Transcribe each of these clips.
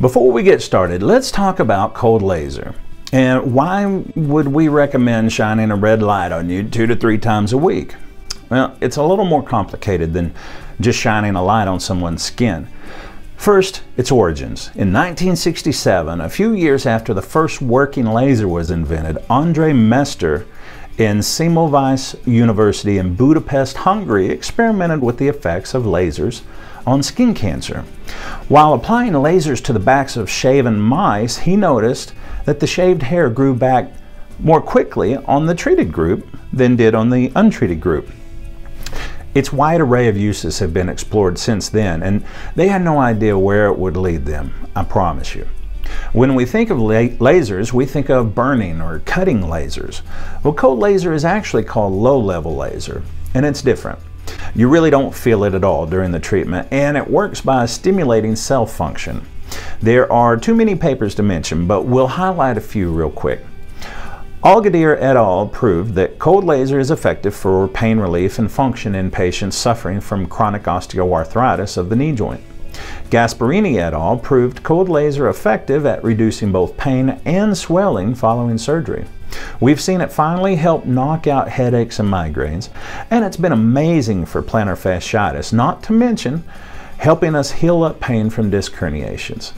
Before we get started, let's talk about cold laser. And why would we recommend shining a red light on you two to three times a week? Well, it's a little more complicated than just shining a light on someone's skin. First, its origins. In 1967, a few years after the first working laser was invented, Endre Mester in Semmelweis University in Budapest, Hungary, experimented with the effects of lasers on skin cancer. While applying lasers to the backs of shaven mice, he noticed that the shaved hair grew back more quickly on the treated group than did on the untreated group. Its wide array of uses have been explored since then, and they had no idea where it would lead them, I promise you. When we think of la lasers, we think of burning or cutting lasers. Well, cold laser is actually called low level laser, and it's different. You really don't feel it at all during the treatment, and it works by stimulating cell function. There are too many papers to mention, but we'll highlight a few real quick. Alghadir et al. proved that cold laser is effective for pain relief and function in patients suffering from chronic osteoarthritis of the knee joint. Gasparini et al. proved cold laser effective at reducing both pain and swelling following surgery. We've seen it finally help knock out headaches and migraines, and it's been amazing for plantar fasciitis, not to mention helping us heal up pain from disc herniations.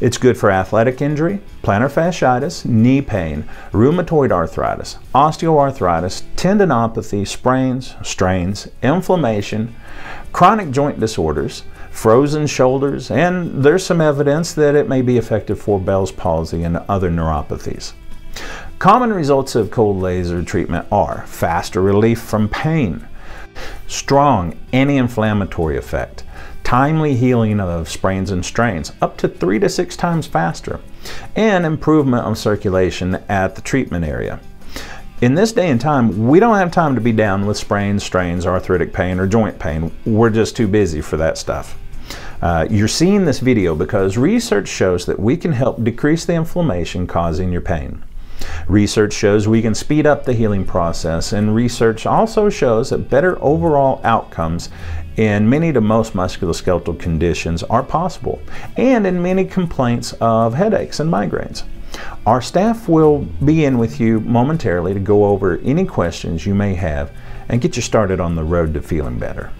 It's good for athletic injury, plantar fasciitis, knee pain, rheumatoid arthritis, osteoarthritis, tendinopathy, sprains, strains, inflammation, chronic joint disorders, frozen shoulders, and there's some evidence that it may be effective for Bell's palsy and other neuropathies. Common results of cold laser treatment are faster relief from pain, strong anti-inflammatory effect, timely healing of sprains and strains, up to three to six times faster, and improvement of circulation at the treatment area. In this day and time, we don't have time to be down with sprains, strains, arthritic pain, or joint pain. We're just too busy for that stuff. Uh, you're seeing this video because research shows that we can help decrease the inflammation causing your pain. Research shows we can speed up the healing process, and research also shows that better overall outcomes in many to most musculoskeletal conditions are possible, and in many complaints of headaches and migraines. Our staff will be in with you momentarily to go over any questions you may have and get you started on the road to feeling better.